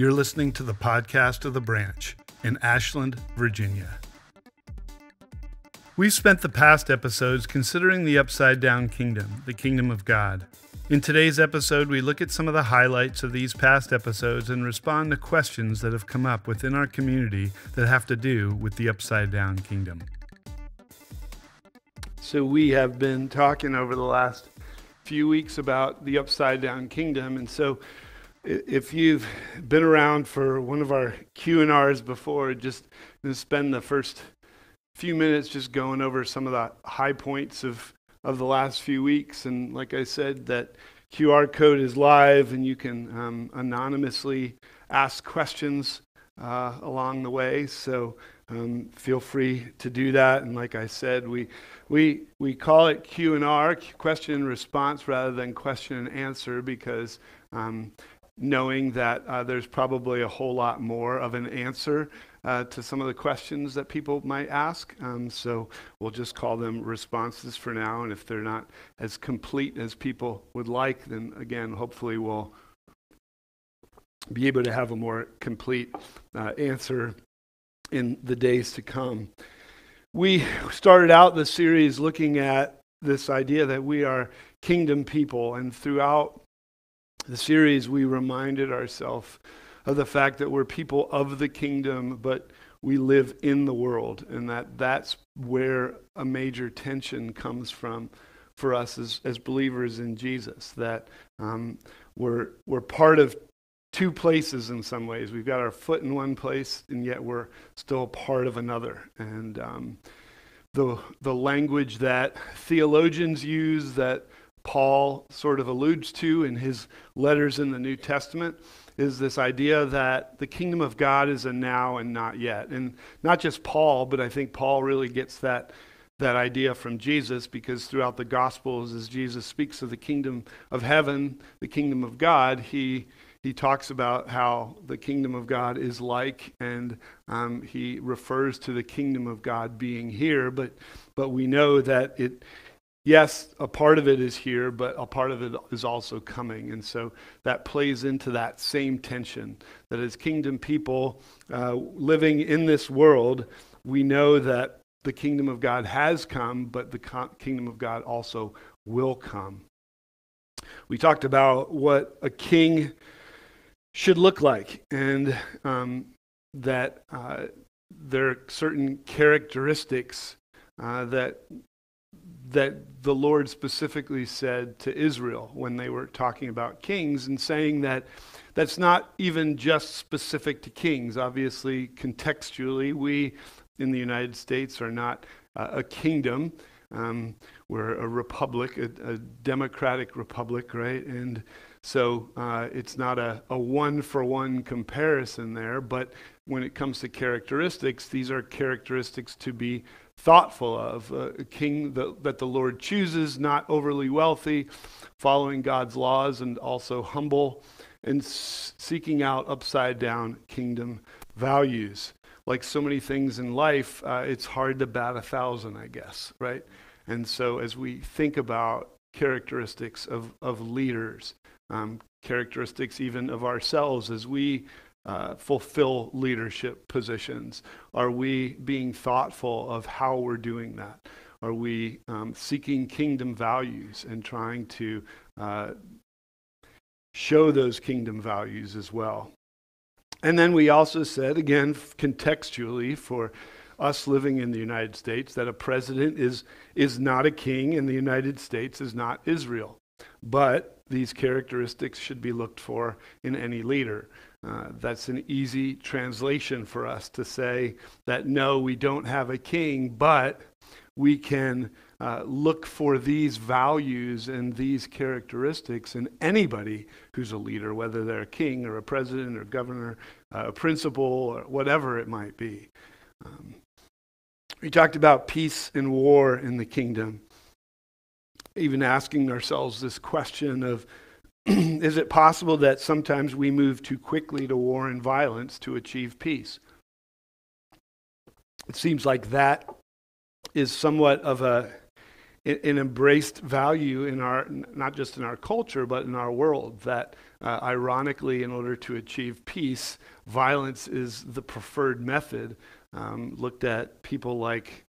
You're listening to the podcast of the branch in Ashland, Virginia. We've spent the past episodes considering the upside down kingdom, the kingdom of God. In today's episode, we look at some of the highlights of these past episodes and respond to questions that have come up within our community that have to do with the upside down kingdom. So, we have been talking over the last few weeks about the upside down kingdom. And so, if you've been around for one of our Q and R's before, just spend the first few minutes just going over some of the high points of of the last few weeks. And like I said, that QR code is live, and you can um, anonymously ask questions uh, along the way. So um, feel free to do that. And like I said, we we we call it Q and R, question and response, rather than question and answer, because um, knowing that uh, there's probably a whole lot more of an answer uh, to some of the questions that people might ask. Um, so we'll just call them responses for now. And if they're not as complete as people would like, then again, hopefully we'll be able to have a more complete uh, answer in the days to come. We started out the series looking at this idea that we are kingdom people, and throughout the series, we reminded ourselves of the fact that we're people of the kingdom, but we live in the world, and that that's where a major tension comes from for us as, as believers in Jesus. That um, we're, we're part of two places in some ways. We've got our foot in one place, and yet we're still part of another. And um, the, the language that theologians use, that Paul sort of alludes to in his letters in the New Testament, is this idea that the kingdom of God is a now and not yet. And not just Paul, but I think Paul really gets that, that idea from Jesus because throughout the Gospels, as Jesus speaks of the kingdom of heaven, the kingdom of God, he, he talks about how the kingdom of God is like, and um, he refers to the kingdom of God being here. But, but we know that it, yes, a part of it is here, but a part of it is also coming. And so that plays into that same tension that as kingdom people uh, living in this world, we know that the kingdom of God has come, but the co- kingdom of God also will come. We talked about what a king should look like, and um, that uh, there are certain characteristics uh, that that the Lord specifically said to Israel when they were talking about kings and saying that that's not even just specific to kings. Obviously, contextually, we in the United States are not uh, a kingdom. Um, we're a republic, a, a, democratic republic, right? And so uh, it's not a, a one for one comparison there, but when it comes to characteristics, these are characteristics to be thoughtful of. A king that, that the Lord chooses, not overly wealthy, following God's laws, and also humble and seeking out upside down kingdom values. Like so many things in life, uh, it's hard to bat a thousand, I guess, right? And so as we think about characteristics of, of leaders, um, characteristics even of ourselves as we uh, fulfill leadership positions? Are we being thoughtful of how we're doing that? Are we um, seeking kingdom values and trying to uh, show those kingdom values as well? And then we also said, again, contextually, for us living in the United States, that a president is, is not a king and the United States is not Israel. But these characteristics should be looked for in any leader. Uh, that's an easy translation for us to say that no, we don't have a king, but we can uh, look for these values and these characteristics in anybody who's a leader, whether they're a king or a president or governor, uh, a principal, or whatever it might be. Um, we talked about peace and war in the kingdom even asking ourselves this question of is it possible that sometimes we move too quickly to war and violence to achieve peace? It seems like that is somewhat of a an embraced value in our, not just in our culture, but in our world. That uh, ironically, in order to achieve peace, violence is the preferred method. Um, looked at people like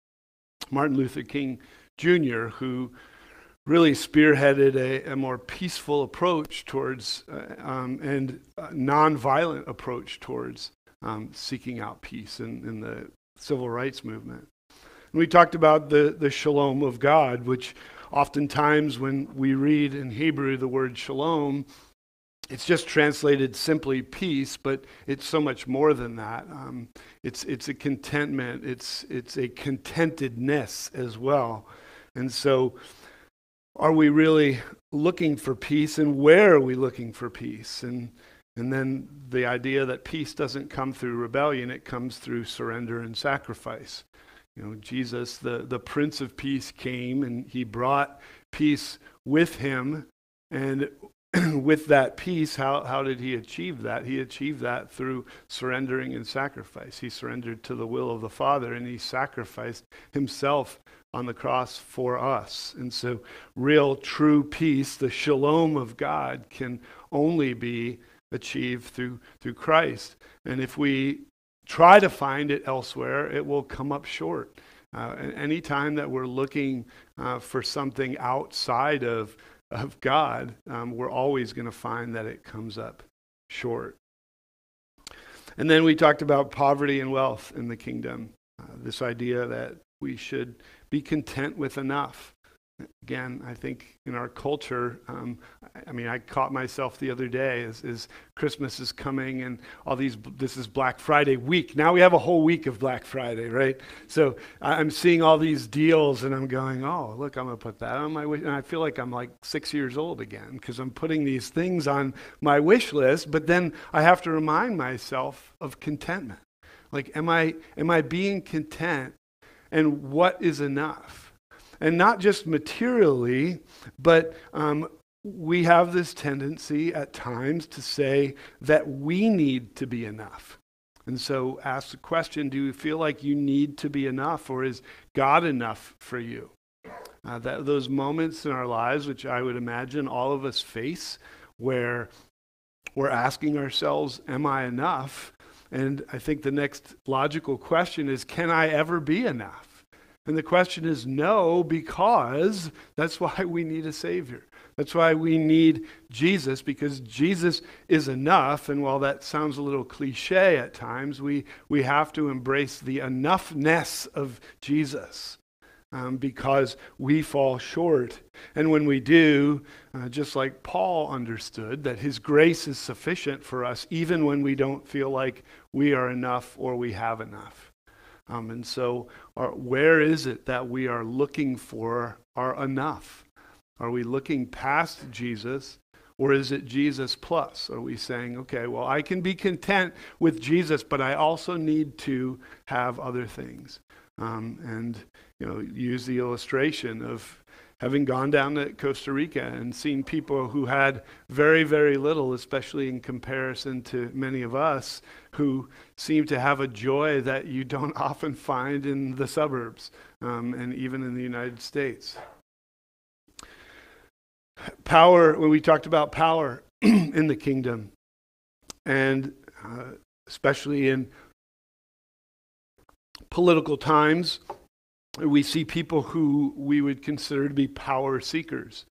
Martin Luther King Jr., who really spearheaded a, a more peaceful approach towards uh, um, and nonviolent approach towards um, seeking out peace in, in the civil rights movement. And we talked about the, the shalom of God, which oftentimes when we read in Hebrew the word shalom, it's just translated simply peace, but it's so much more than that. Um, it's, it's a contentment, it's, it's a contentedness as well. And so are we really looking for peace and where are we looking for peace? And, and then the idea that peace doesn't come through rebellion, it comes through surrender and sacrifice. You know, Jesus, the, the Prince of Peace, came and he brought peace with him. And with that peace, how, how did he achieve that? He achieved that through surrendering and sacrifice. He surrendered to the will of the Father and he sacrificed himself on the cross for us. And so, real, true peace, the shalom of God, can only be achieved through, through Christ. And if we try to find it elsewhere, it will come up short. Uh, any time that we're looking uh, for something outside of, of God, um, we're always going to find that it comes up short. And then we talked about poverty and wealth in the kingdom. Uh, this idea that we should be content with enough. Again, I think in our culture, um, I, mean, I caught myself the other day as, as, Christmas is coming and all these, this is Black Friday week. Now we have a whole week of Black Friday, right? So I'm seeing all these deals and I'm going, oh, look, I'm going to put that on my wish. And I feel like I'm like six years old again because I'm putting these things on my wish list, but then I have to remind myself of contentment. Like, am I, am I being content and what is enough. And not just materially, but um, we have this tendency at times to say that we need to be enough. And so ask the question do you feel like you need to be enough, or is God enough for you? Uh, that, those moments in our lives, which I would imagine all of us face, where we're asking ourselves, Am I enough? And I think the next logical question is Can I ever be enough? And the question is no, because that's why we need a Savior. That's why we need Jesus, because Jesus is enough. And while that sounds a little cliche at times, we, we have to embrace the enoughness of Jesus. Um, because we fall short. And when we do, uh, just like Paul understood, that his grace is sufficient for us even when we don't feel like we are enough or we have enough. Um, and so, where is it that we are looking for our enough? Are we looking past Jesus or is it Jesus plus? Are we saying, okay, well, I can be content with Jesus, but I also need to have other things? Um, and, you know, use the illustration of having gone down to Costa Rica and seen people who had very, very little, especially in comparison to many of us who seem to have a joy that you don't often find in the suburbs um, and even in the United States. Power, when we talked about power in the kingdom, and uh, especially in political times, we see people who we would consider to be power seekers.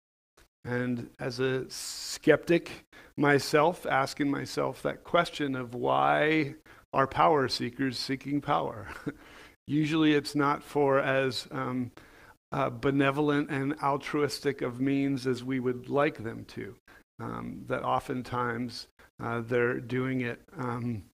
And as a skeptic myself, asking myself that question of why are power seekers seeking power? Usually it's not for as um, uh, benevolent and altruistic of means as we would like them to. Um, that oftentimes uh, they're doing it um,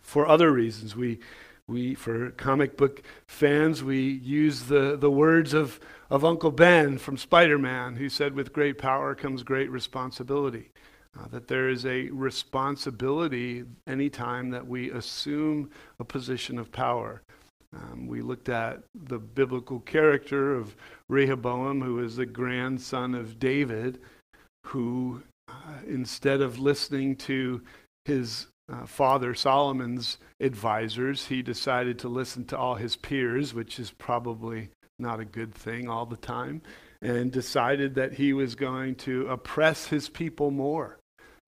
for other reasons. We we, for comic book fans, we use the, the words of, of Uncle Ben from Spider Man, who said, With great power comes great responsibility. Uh, that there is a responsibility anytime that we assume a position of power. Um, we looked at the biblical character of Rehoboam, who is the grandson of David, who, uh, instead of listening to his uh, Father Solomon's advisors, he decided to listen to all his peers, which is probably not a good thing all the time, and decided that he was going to oppress his people more.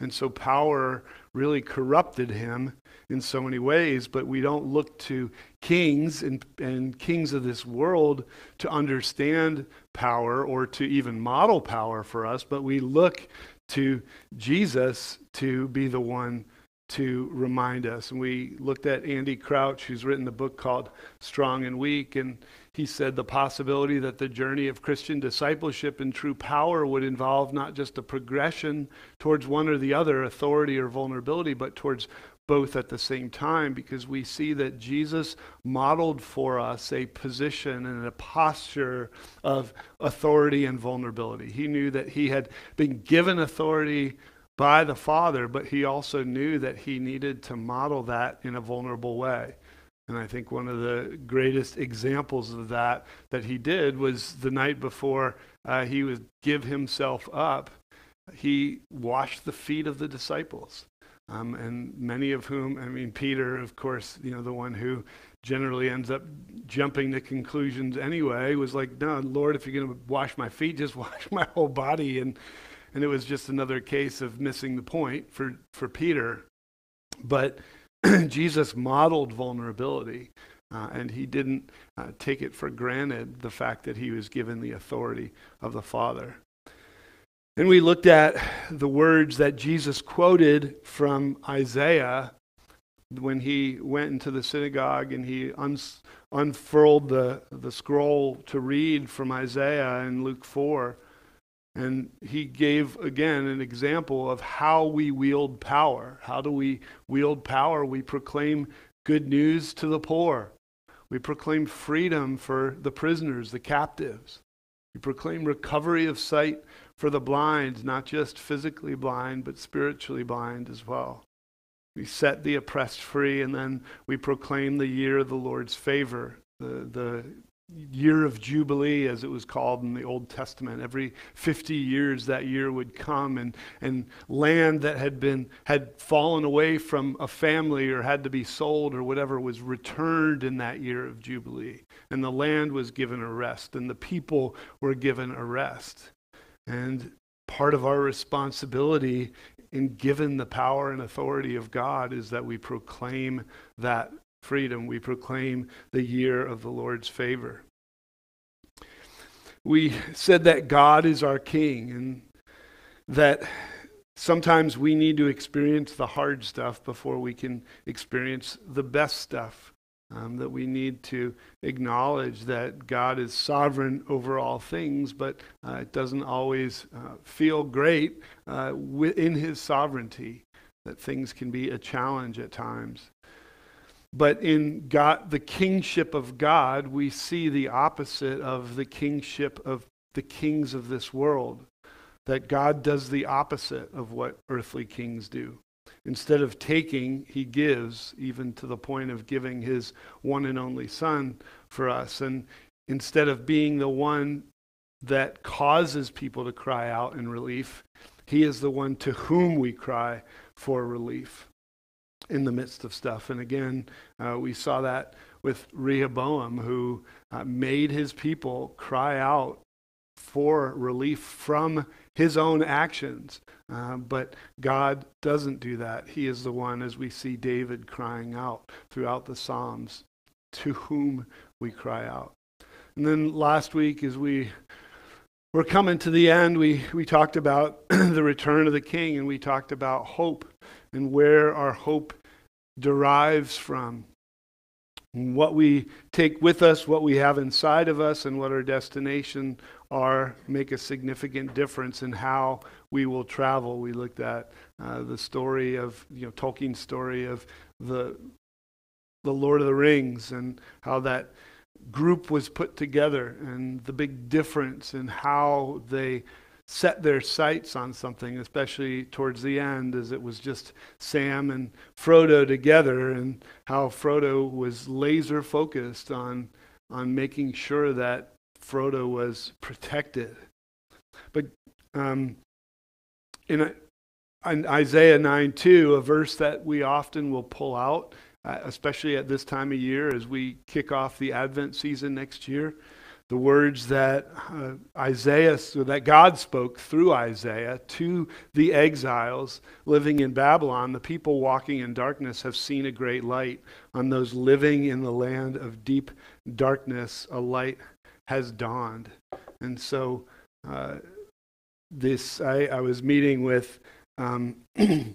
And so power really corrupted him in so many ways, but we don't look to kings and, and kings of this world to understand power or to even model power for us, but we look to Jesus to be the one to remind us. And we looked at Andy Crouch, who's written the book called Strong and Weak, and he said the possibility that the journey of Christian discipleship and true power would involve not just a progression towards one or the other, authority or vulnerability, but towards both at the same time because we see that Jesus modeled for us a position and a posture of authority and vulnerability. He knew that he had been given authority by the Father, but he also knew that he needed to model that in a vulnerable way. And I think one of the greatest examples of that that he did was the night before uh, he would give himself up. He washed the feet of the disciples. Um, and many of whom, I mean, Peter, of course, you know, the one who generally ends up jumping to conclusions anyway, was like, no, Lord, if you're going to wash my feet, just wash my whole body. And and it was just another case of missing the point for, for Peter. But Jesus modeled vulnerability, uh, and he didn't uh, take it for granted the fact that he was given the authority of the Father. And we looked at the words that Jesus quoted from Isaiah when he went into the synagogue and he un- unfurled the, the scroll to read from Isaiah in Luke 4. And he gave, again, an example of how we wield power. How do we wield power? We proclaim good news to the poor. We proclaim freedom for the prisoners, the captives. We proclaim recovery of sight for the blind, not just physically blind, but spiritually blind as well. We set the oppressed free, and then we proclaim the year of the Lord's favor, the, the year of Jubilee, as it was called in the Old Testament. Every 50 years, that year would come, and, and land that had been had fallen away from a family or had to be sold or whatever was returned in that year of Jubilee. And the land was given a rest, and the people were given a rest. And part of our responsibility in given the power and authority of God is that we proclaim that freedom. We proclaim the year of the Lord's favor. We said that God is our King and that sometimes we need to experience the hard stuff before we can experience the best stuff. Um, that we need to acknowledge that God is sovereign over all things, but uh, it doesn't always uh, feel great uh, in His sovereignty, that things can be a challenge at times. But in God, the kingship of God, we see the opposite of the kingship of the kings of this world. That God does the opposite of what earthly kings do. Instead of taking, he gives, even to the point of giving his one and only son for us. And instead of being the one that causes people to cry out in relief, he is the one to whom we cry for relief in the midst of stuff. And again, uh, we saw that with Rehoboam, who uh, made his people cry out for relief from his own actions. Uh, but God doesn't do that. He is the one, as we see David crying out throughout the Psalms, to whom we cry out. And then last week, as we were coming to the end, we, we talked about the return of the king and we talked about hope and where our hope derives from. What we take with us, what we have inside of us, and what our destination are make a significant difference in how we will travel. We looked at uh, the story of, you know, Tolkien's story of the, the Lord of the Rings and how that group was put together and the big difference in how they set their sights on something, especially towards the end, as it was just Sam and Frodo together, and how Frodo was laser focused on, on making sure that Frodo was protected. But um, in, in Isaiah 9 2, a verse that we often will pull out, uh, especially at this time of year as we kick off the Advent season next year, the words that uh, Isaiah, that God spoke through Isaiah to the exiles living in Babylon. The people walking in darkness have seen a great light. On those living in the land of deep darkness, a light has dawned. And so, uh, this I, I, was meeting with. Um,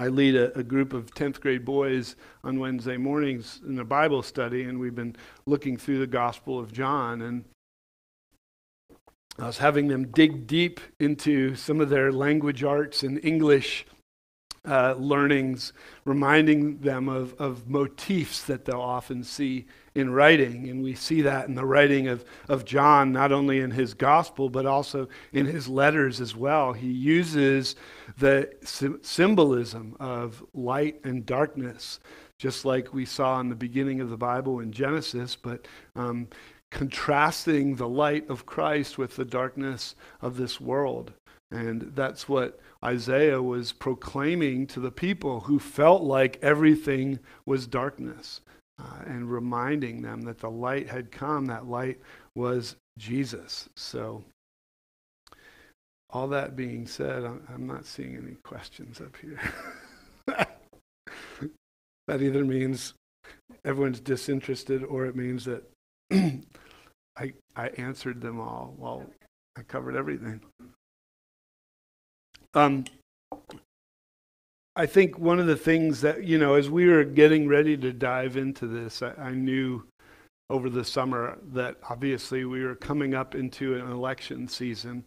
I lead a, a, group of 10th grade boys on Wednesday mornings in a Bible study, and we've been looking through the Gospel of John. And I was having them dig deep into some of their language arts and English uh, learnings, reminding them of, of motifs that they'll often see in writing. And we see that in the writing of, of John, not only in his gospel, but also in his letters as well. He uses the symbolism of light and darkness, just like we saw in the beginning of the Bible in Genesis, but um, contrasting the light of Christ with the darkness of this world. And that's what Isaiah was proclaiming to the people who felt like everything was darkness uh, and reminding them that the light had come. That light was Jesus. So, all that being said, I'm not seeing any questions up here. that either means everyone's disinterested or it means that I, I answered them all. Well, I covered everything. Um, I think one of the things that, you know, as we were getting ready to dive into this, I, I knew over the summer that obviously we were coming up into an election season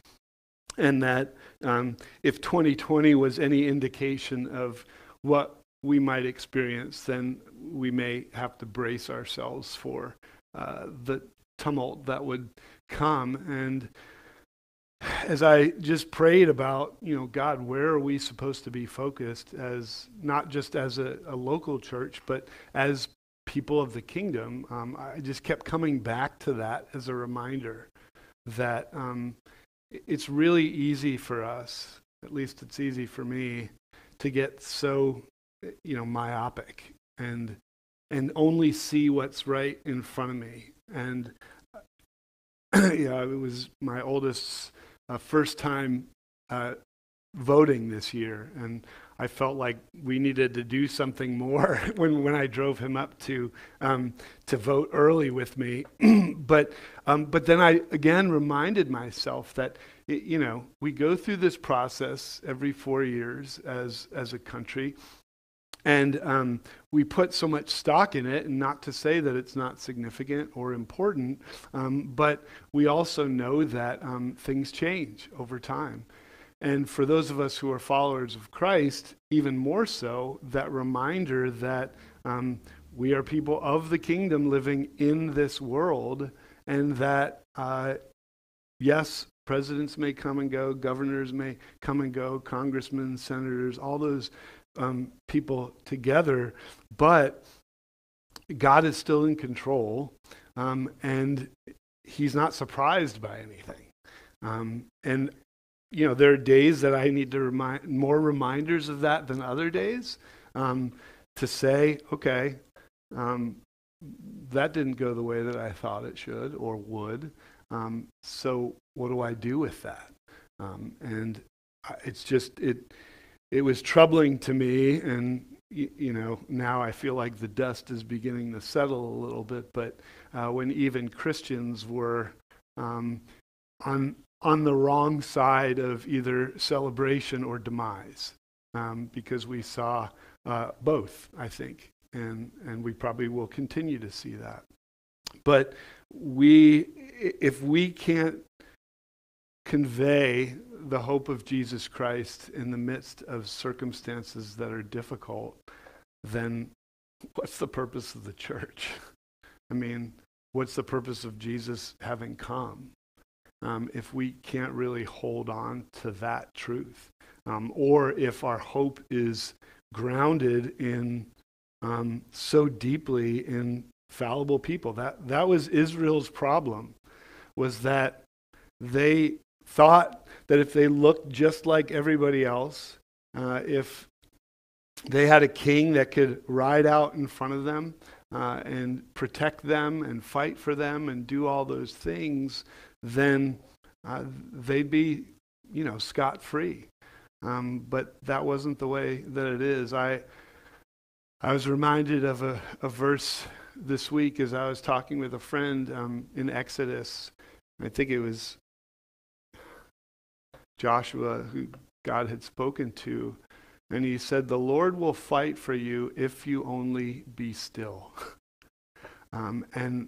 and that um, if 2020 was any indication of what we might experience, then we may have to brace ourselves for uh, the tumult that would come. And as I just prayed about, you know, God, where are we supposed to be focused as not just as a, a local church, but as people of the kingdom, um, I just kept coming back to that as a reminder that um, it's really easy for us, at least it's easy for me, to get so, you know, myopic and and only see what's right in front of me. And yeah, it was my oldest uh, first time uh, voting this year, and I felt like we needed to do something more when, when I drove him up to um, to vote early with me. but um, but then I again reminded myself that it, you know we go through this process every four years as as a country, and um, we put so much stock in it, and not to say that it's not significant or important, um, but we also know that um, things change over time. And for those of us who are followers of Christ, even more so, that reminder that um, we are people of the kingdom living in this world, and that, uh, yes, presidents may come and go, governors may come and go, congressmen, senators, all those um, people together, but God is still in control, um, and He's not surprised by anything. Um, and you know, there are days that I need to remind more reminders of that than other days um, to say, okay, um, that didn't go the way that I thought it should or would. Um, so what do I do with that? and it's just it it was troubling to me, and you know, now I feel like the dust is beginning to settle a little bit. But uh, when even Christians were um, on on the wrong side of either celebration or demise, um, because we saw uh, both, I think, and and we probably will continue to see that. But we, if we can't convey the hope of Jesus Christ in the midst of circumstances that are difficult, then what's the purpose of the church? I mean, what's the purpose of Jesus having come um, if we can't really hold on to that truth? Um, or if our hope is grounded in um, so deeply in fallible people. That, that was Israel's problem, was that they thought that if they looked just like everybody else, uh, if they had a king that could ride out in front of them, uh, and protect them and fight for them and do all those things, then uh, they'd be, you know, scot free. Um, but that wasn't the way that it is. I I was reminded of a, a verse this week as I was talking with a friend um, in Exodus. I think it was Joshua who God had spoken to. And he said, The Lord will fight for you if you only be still. um, and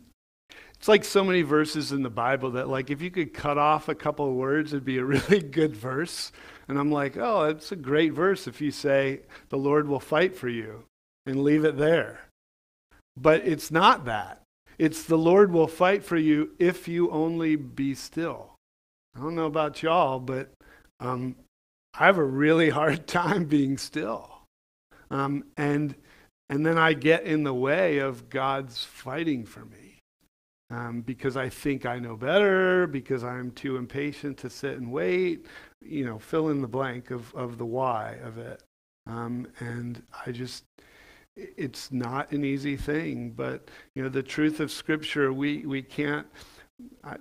it's like so many verses in the Bible that, like, if you could cut off a couple of words, it'd be a really good verse. And I'm like, oh, it's a great verse if you say, The Lord will fight for you and leave it there. But it's not that. It's the Lord will fight for you if you only be still. I don't know about y'all, but um, I have a really hard time being still. Um, and, and then I get in the way of God's fighting for me um, because I think I know better, because I'm too impatient to sit and wait, you know, fill in the blank of, of the why of it. Um, and I just, it's not an easy thing, but you know, the truth of Scripture, we, we can't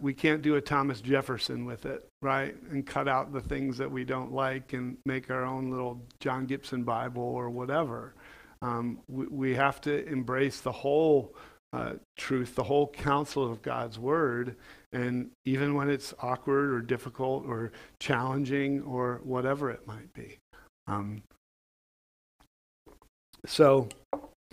we can't do a Thomas Jefferson with it, right? And cut out the things that we don't like and make our own little John Gibson Bible or whatever. Um, we, we, have to embrace the whole uh, truth, the whole counsel of God's Word. And even when it's awkward or difficult or challenging or whatever it might be. Um, so,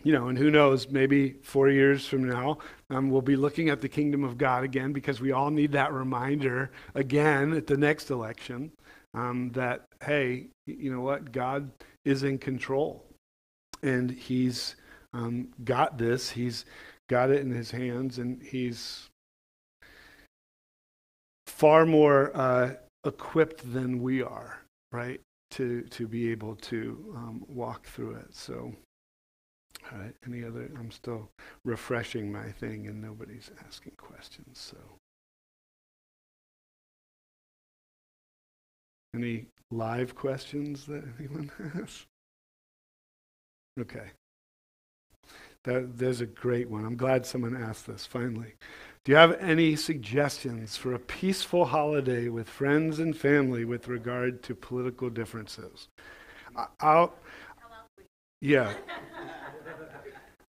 you know, and who knows, maybe four years from now, um, we'll be looking at the kingdom of God again because we all need that reminder again at the next election um, that, hey, you know what? God is in control and he's um, got this. He's got it in his hands and he's far more uh, equipped than we are, right? To, to be able to um, walk through it. So, all right. Any other? I'm still refreshing my thing and nobody's asking questions. So, any live questions that anyone has? Okay. That, there's a great one. I'm glad someone asked this finally. Do you have any suggestions for a peaceful holiday with friends and family with regard to political differences? I'll, yeah.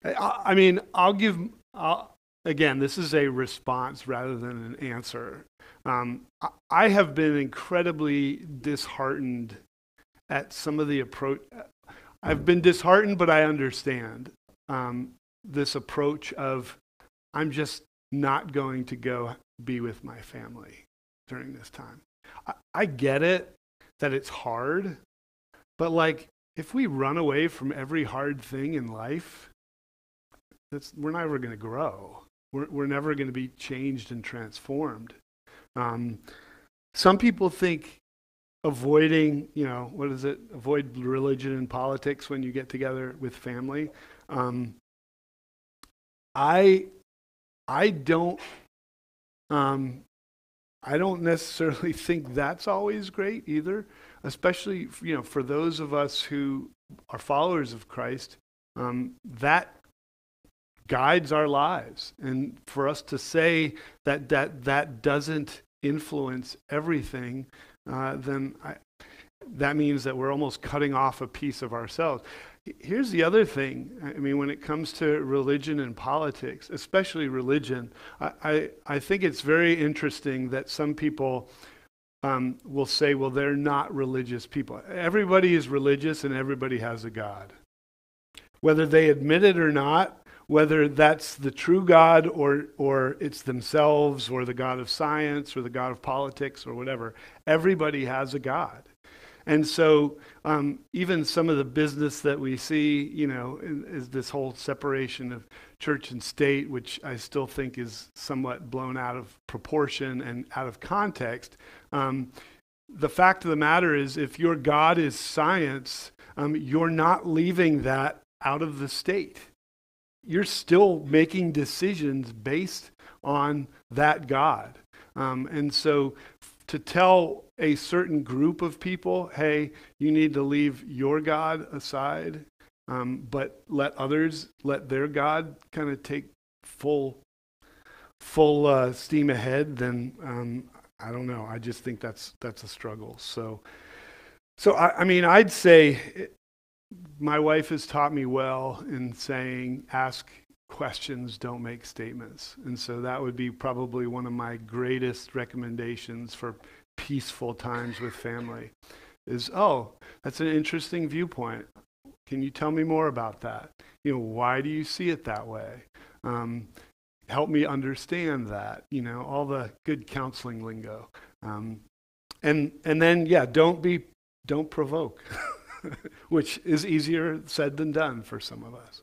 I, I mean, I'll give, I'll, again, this is a response rather than an answer. Um, I, I have been incredibly disheartened at some of the approach. I've been disheartened, but I understand um, this approach of I'm just not going to go be with my family during this time. I, I get it that it's hard, but like if we run away from every hard thing in life, that's, we're never going to grow. We're, we're never going to be changed and transformed. Um, some people think avoiding, you know, what is it? Avoid religion and politics when you get together with family. Um, I, I don't, um, I don't necessarily think that's always great either, especially you know for those of us who are followers of Christ. Um, that guides our lives. And for us to say that that, that doesn't influence everything, uh, then I, that means that we're almost cutting off a piece of ourselves. Here's the other thing. I mean, when it comes to religion and politics, especially religion, I, I, I think it's very interesting that some people um, will say, well, they're not religious people. Everybody is religious and everybody has a God. Whether they admit it or not, whether that's the true God or, or it's themselves or the God of science or the God of politics or whatever. Everybody has a God. And so, um, even some of the business that we see, you know, is this whole separation of church and state, which I still think is somewhat blown out of proportion and out of context. Um, the fact of the matter is, if your God is science, um, you're not leaving that out of the state you're still making decisions based on that God. Um, and so to tell a certain group of people, hey, you need to leave your God aside, um, but let others, let their God kind of take full, full uh, steam ahead, then um, I don't know. I just think that's that's a struggle. So, so I, I mean, I'd say my wife has taught me well in saying, ask questions, don't make statements. And so that would be probably one of my greatest recommendations for peaceful times with family is, oh, that's an interesting viewpoint. Can you tell me more about that? You know, why do you see it that way? Um, help me understand that. You know, all the good counseling lingo. Um, and and then yeah, don't be don't provoke, which is easier said than done for some of us.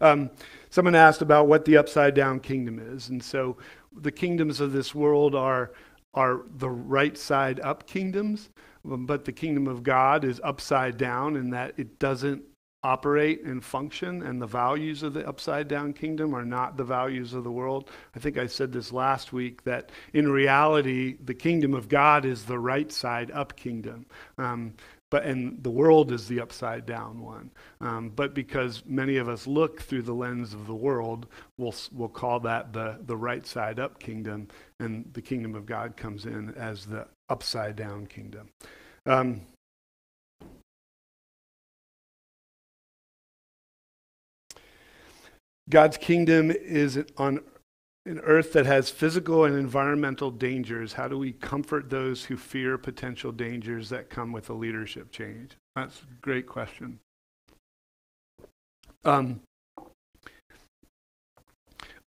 Um, someone asked about what the upside down kingdom is, and so the kingdoms of this world are are the right side up kingdoms, but the kingdom of God is upside down in that it doesn't operate and function, and the values of the upside down kingdom are not the values of the world. I think I said this last week that in reality, the kingdom of God is the right side up kingdom. Um, but and the world is the upside down one. Um, but because many of us look through the lens of the world, we'll we'll call that the the right side up kingdom, and the kingdom of God comes in as the upside down kingdom. Um, God's kingdom is on an earth that has physical and environmental dangers. How do we comfort those who fear potential dangers that come with a leadership change? That's a great question. Um,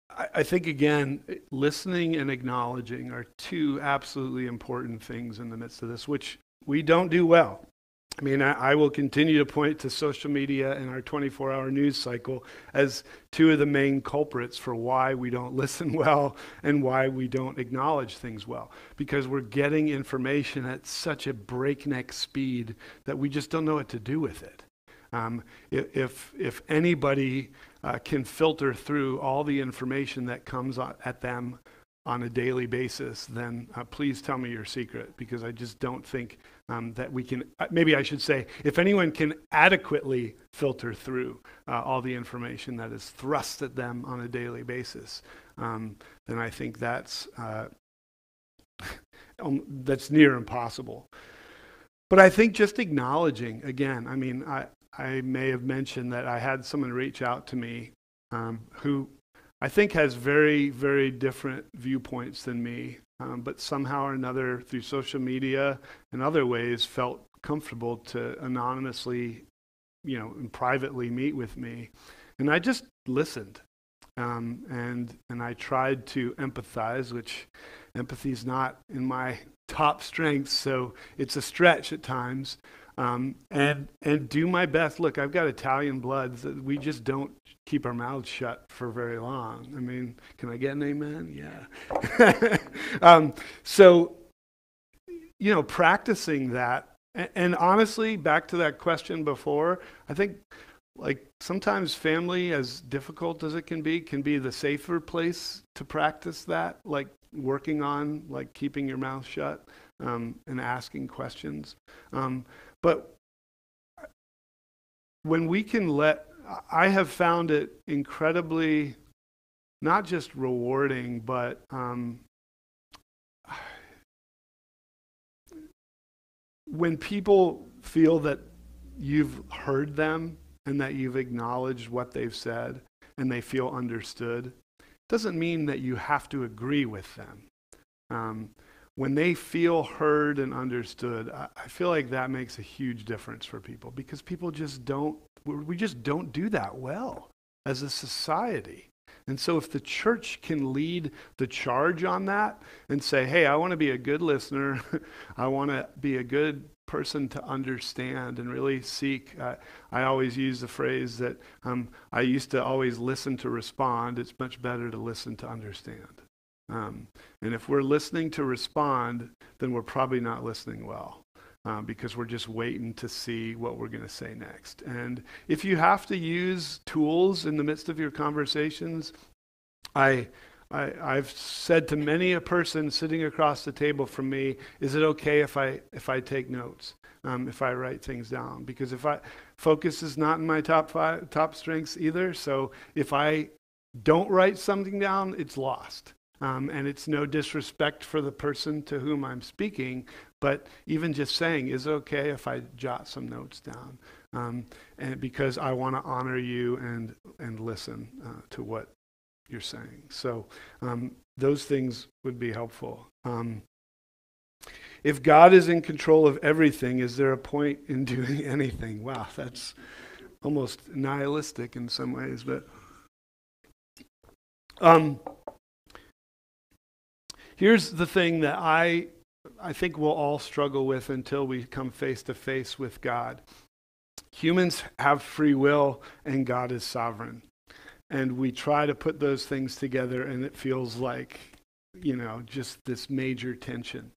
I, I think, again, listening and acknowledging are two absolutely important things in the midst of this, which we don't do well. I mean, I, I, will continue to point to social media and our 24 hour news cycle as two of the main culprits for why we don't listen well and why we don't acknowledge things well. Because we're getting information at such a breakneck speed that we just don't know what to do with it. Um, if, if anybody uh, can filter through all the information that comes at them on a daily basis, then uh, please tell me your secret because I just don't think um, that we can. Uh, maybe I should say, if anyone can adequately filter through uh, all the information that is thrust at them on a daily basis, um, then I think that's uh, um, that's near impossible. But I think just acknowledging again, I mean, I, I may have mentioned that I had someone reach out to me um, who I think has very, very different viewpoints than me, um, but somehow or another, through social media and other ways, felt comfortable to anonymously, you know, and privately meet with me. And I just listened. Um, and and I tried to empathize, which empathy is not in my top strengths, so it's a stretch at times. Um, and and do my best. Look, I've got Italian blood. we just don't keep our mouths shut for very long. I mean, can I get an amen? Yeah. um, so, you know, practicing that, and, and honestly, back to that question before, I think like sometimes family, as difficult as it can be, can be the safer place to practice that. Like working on like keeping your mouth shut um, and asking questions. But when we can let, I have found it incredibly not just rewarding, but um, when people feel that you've heard them and that you've acknowledged what they've said and they feel understood, doesn't mean that you have to agree with them. Um, when they feel heard and understood, I, I feel like that makes a huge difference for people because people just don't, we just don't do that well as a society. And so, if the church can lead the charge on that and say, hey, I want to be a good listener, I want to be a good person to understand and really seek. Uh, I always use the phrase that um, I used to always listen to respond. It's much better to listen to understand. Um, and if we're listening to respond, then we're probably not listening well. Uh, because we're just waiting to see what we're going to say next. And if you have to use tools in the midst of your conversations, I, I, I've said to many a person sitting across the table from me, is it okay if I, if I take notes, um, if I write things down? Because if I, focus is not in my top five, top strengths either. So if I don't write something down, it's lost. Um, and it's no disrespect for the person to whom I'm speaking, but even just saying, is it okay if I jot some notes down? Um, and because I want to honor you and and listen uh, to what you're saying. So um, those things would be helpful. Um, if God is in control of everything, is there a point in doing anything? Wow, that's almost nihilistic in some ways, but. Um, here's the thing that I, I think we'll all struggle with until we come face to face with God. Humans have free will, and God is sovereign. And we try to put those things together and it feels like you know just this major tension.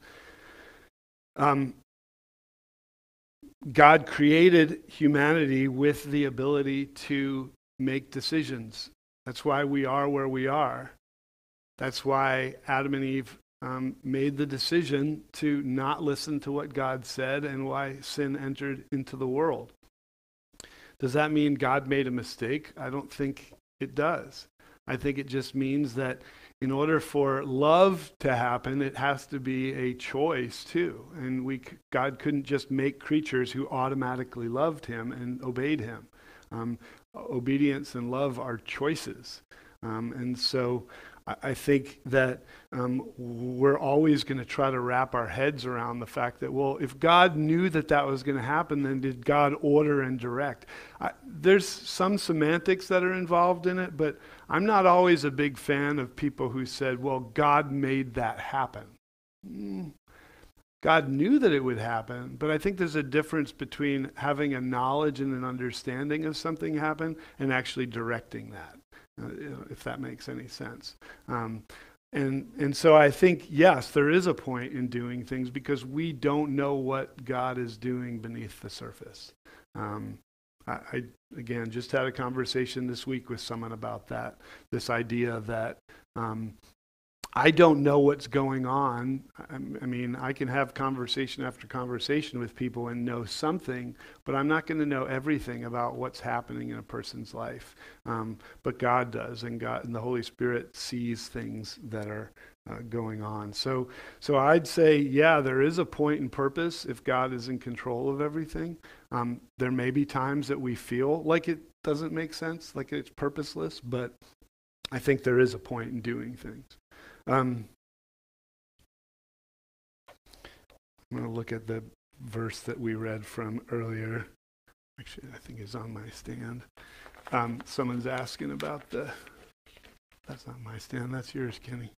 Um, god created humanity with the ability to make decisions. That's why we are where we are that's why adam and eve um, made the decision to not listen to what god said and why sin entered into the world does that mean god made a mistake i don't think it does. I think it just means that in order for love to happen, it has to be a choice too. And we, God couldn't just make creatures who automatically loved Him and obeyed Him. Um, obedience and love are choices. Um, and so I think that um, we're always going to try to wrap our heads around the fact that, well, if God knew that that was going to happen, then did God order and direct? I, there's some semantics that are involved in it, but I'm not always a big fan of people who said, well, God made that happen. Mm. God knew that it would happen, but I think there's a difference between having a knowledge and an understanding of something happen and actually directing that if that makes any sense. Um, and, and so I think, yes, there is a point in doing things because we don't know what God is doing beneath the surface. Um, I, I, again, just had a conversation this week with someone about that, this idea that um, I don't know what's going on. I, mean, I can have conversation after conversation with people and know something, but I'm not going to know everything about what's happening in a person's life. Um, but God does, and God and the Holy Spirit sees things that are uh, going on. So, so I'd say, yeah, there is a point and purpose if God is in control of everything. Um, there may be times that we feel like it doesn't make sense, like it's purposeless, but I think there is a point in doing things. Um, I'm going to look at the verse that we read from earlier. Actually, I think it's on my stand. Um, someone's asking about the. That's not my stand. That's yours, Kenny.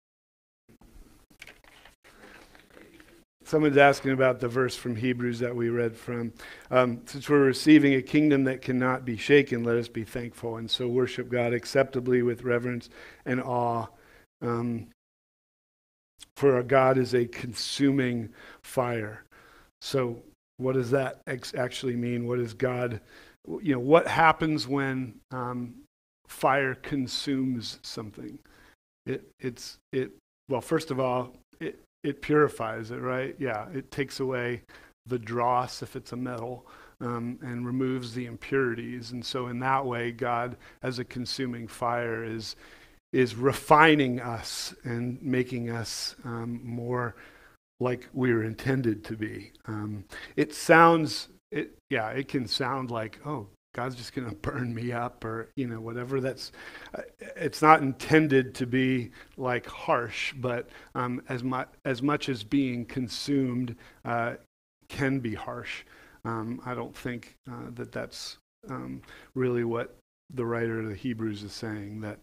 Someone's asking about the verse from Hebrews that we read from. Um, since we're receiving a kingdom that cannot be shaken, let us be thankful and so worship God acceptably with reverence and awe. Um, for God is a consuming fire. So, what does that ex- actually mean? What is God, you know, what happens when um, fire consumes something? It, it's, it, well, first of all, it, it purifies it, right? Yeah, it takes away the dross if it's a metal. Um, and removes the impurities. And so, in that way, God, as a consuming fire, is is refining us and making us um, more like we were intended to be. Um, it sounds, it, yeah, it can sound like, oh, God's just going to burn me up or, you know, whatever. That's, uh, it's not intended to be like harsh, but um, as, mu- as much as being consumed uh, can be harsh. Um, I don't think uh, that that's um, really what the writer of the Hebrews is saying, that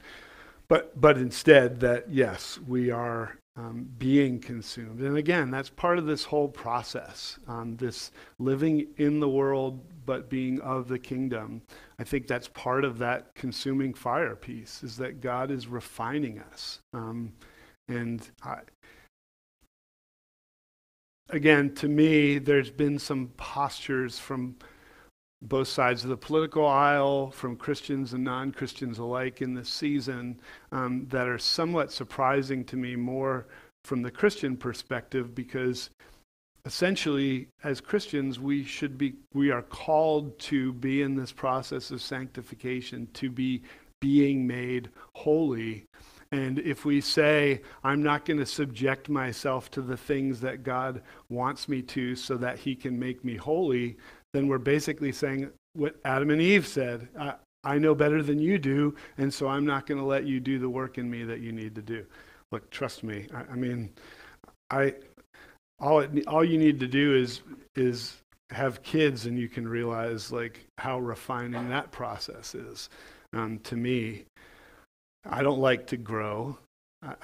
but, but instead, that yes, we are um, being consumed. And again, that's part of this whole process, um, this living in the world but being of the kingdom. I think that's part of that consuming fire piece, is that God is refining us. Um, and I, again, to me, there's been some postures from both sides of the political aisle, from Christians and non Christians alike in this season, um, that are somewhat surprising to me more from the Christian perspective because essentially as Christians we should be we are called to be in this process of sanctification to be being made holy. And if we say, I'm not going to subject myself to the things that God wants me to so that he can make me holy, then we're basically saying what Adam and Eve said I, I know better than you do, and so I'm not going to let you do the work in me that you need to do. Look, trust me. I, I mean, I all it, all you need to do is is have kids, and you can realize like how refining that process is. Um, to me, I don't like to grow.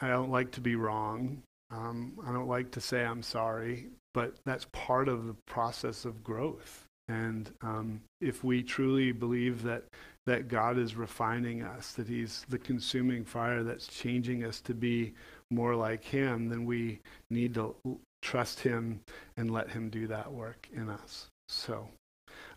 I, don't like to be wrong. Um, I don't like to say I'm sorry, but that's part of the process of growth. And um, if we truly believe that that God is refining us, that He's the consuming fire that's changing us to be more like Him, then we need to trust Him and let Him do that work in us. So.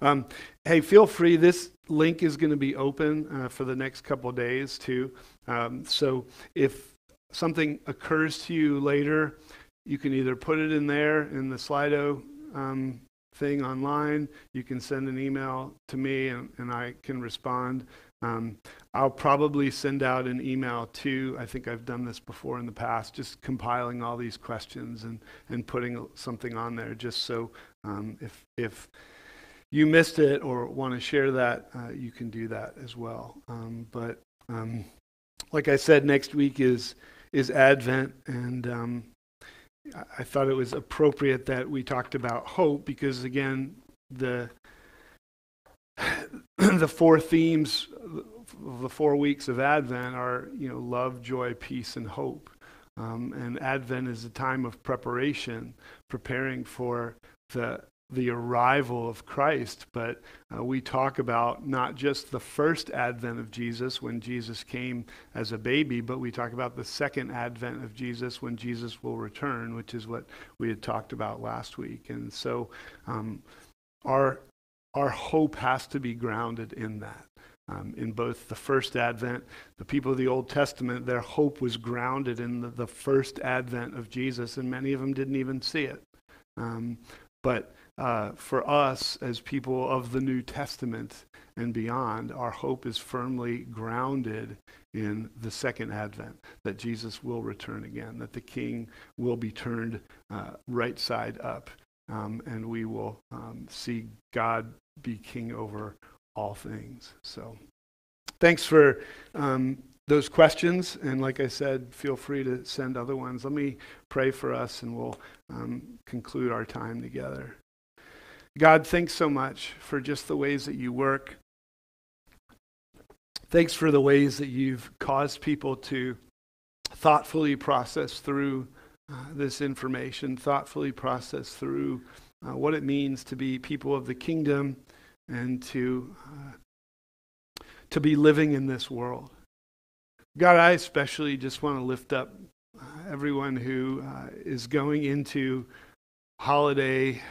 Um, hey, feel free. This link is going to be open uh, for the next couple days too. Um, so if something occurs to you later, you can either put it in there in the Slido um, thing online. You can send an email to me and, and I can respond. Um, I'll probably send out an email too. I think I've done this before in the past, just compiling all these questions and, and putting something on there just so um, if, if you missed it or want to share that, uh, you can do that as well. Um, but um, like I said, next week is is Advent, and I thought it was appropriate that we talked about hope because again, the the four themes of the four weeks of Advent are you know love, joy, peace, and hope. Um, and Advent is a time of preparation, preparing for the the arrival of Christ, but uh, we talk about not just the first advent of Jesus when Jesus came as a baby, but we talk about the second advent of Jesus when Jesus will return, which is what we had talked about last week. And so um, our, our hope has to be grounded in that. Um, in both the first advent, the people of the Old Testament, their hope was grounded in the, the first advent of Jesus, and many of them didn't even see it. Um, but uh, for us as people of the New Testament and beyond, our hope is firmly grounded in the second advent, that Jesus will return again, that the king will be turned uh, right side up, um, and we will um, see God be king over all things. So thanks for um, those questions. And like I said, feel free to send other ones. Let me pray for us, and we'll um, conclude our time together. God, thanks so much for just the ways that you work. Thanks for the ways that you've caused people to thoughtfully process through uh, this information, thoughtfully process through uh, what it means to be people of the kingdom and to, uh, to be living in this world. God, I especially just want to lift up uh, everyone who uh, is going into holiday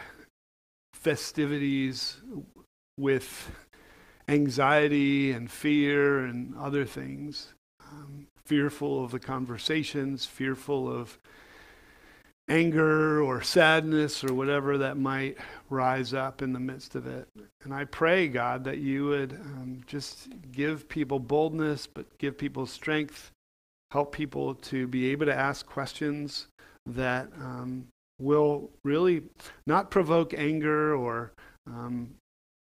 festivities with anxiety and fear and other things, um, fearful of the conversations, fearful of anger or sadness or whatever that might rise up in the midst of it. And I pray, God, that you would um, just give people boldness, but give people strength, help people to be able to ask questions that um, will really not provoke anger or um,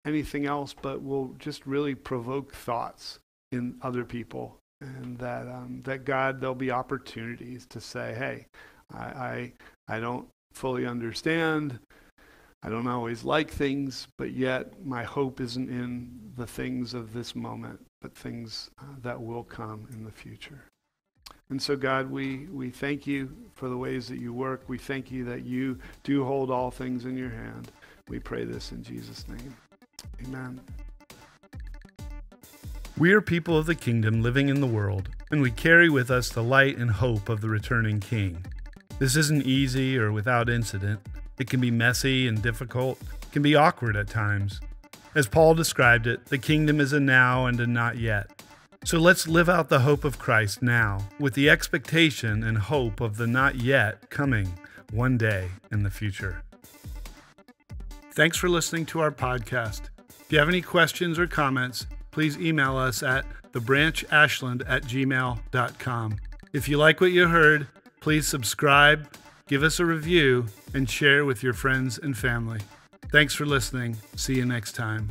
anything else, but will just really provoke thoughts in other people. And that, um, that God, there'll be opportunities to say, hey, I, I, I don't fully understand. I don't always like things, but yet my hope isn't in the things of this moment, but things uh, that will come in the future. And so, God, we, we thank you for the ways that you work. We thank you that you do hold all things in your hand. We pray this in Jesus' name. Amen. We are people of the kingdom living in the world, and we carry with us the light and hope of the returning King. This isn't easy or without incident. It can be messy and difficult, it can be awkward at times. As Paul described it, the kingdom is a now and a not yet. So let's live out the hope of Christ now, with the expectation and hope of the not yet coming one day in the future. Thanks for listening to our podcast. If you have any questions or comments, please email us at thebranchashland at gmail.com. If you like what you heard, please subscribe, give us a review, and share with your friends and family. Thanks for listening. See you next time.